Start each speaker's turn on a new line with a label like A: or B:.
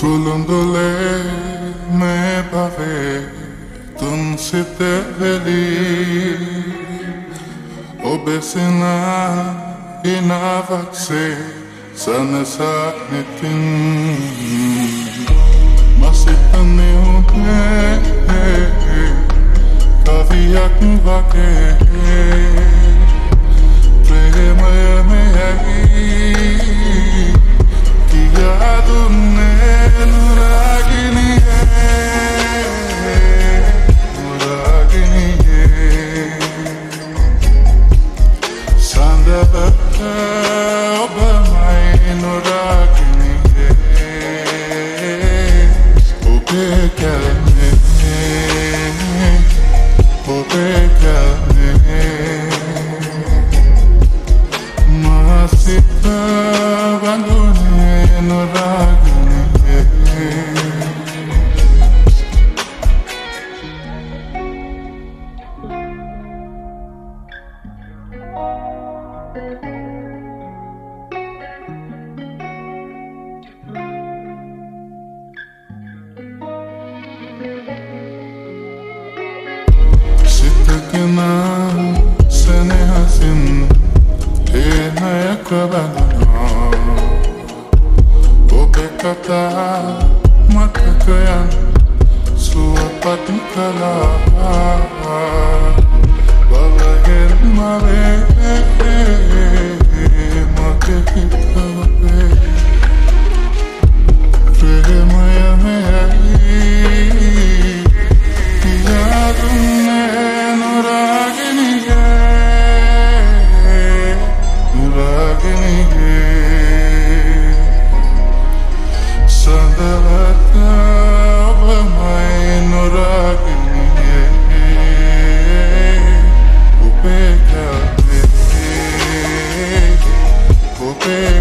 A: Κουλουντολέ με παβέ τον σιτεβελί ο Μπεσίνα είναι άβαξε σαν εσάχνη την bangune nuragini Sitakina sene hasin Ena yakabana Makakayan Suwapat mo ka lang open